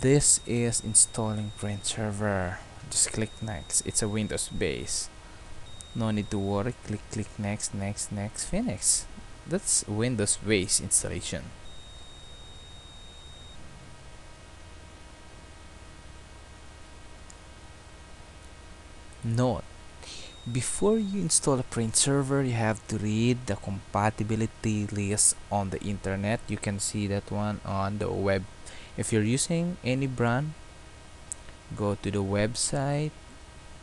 this is installing print server. Just click next. It's a windows base. No need to worry. Click click next next next finish. That's windows base installation. Note before you install a print server you have to read the compatibility list on the internet. You can see that one on the web if you're using any brand go to the website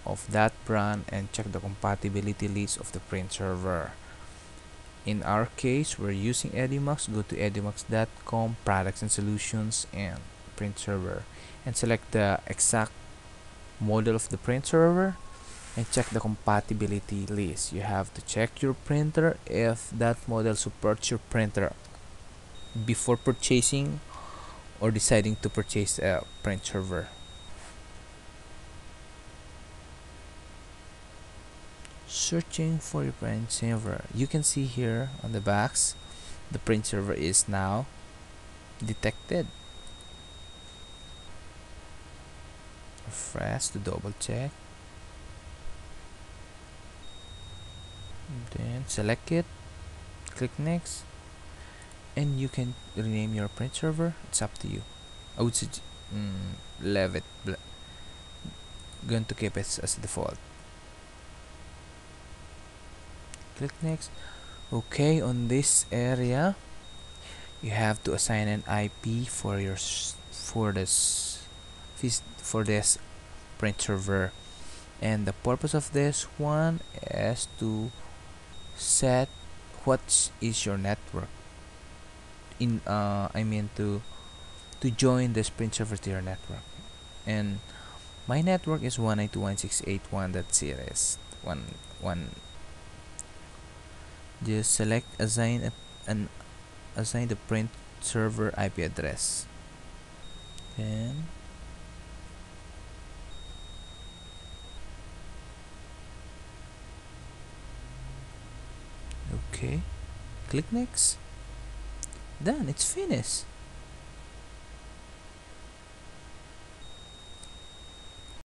of that brand and check the compatibility list of the print server. In our case we're using Edimax go to edimax.com products and solutions and print server. And select the exact model of the print server and check the compatibility list. You have to check your printer if that model supports your printer. Before purchasing or deciding to purchase a print server. Searching for your print server. You can see here on the box the print server is now detected. Refresh to double check. Then select it. Click next and you can rename your print server. It's up to you. I would suggest mm, leave it going to keep it as default. Click next. Okay on this area you have to assign an IP for your for this for this print server. And the purpose of this one is to set what is your network in uh, I mean to to join the print server your network. And my network is 192.168.1.0 one one just select assign a, an assign the print server IP address. Then okay. Click next done it's finished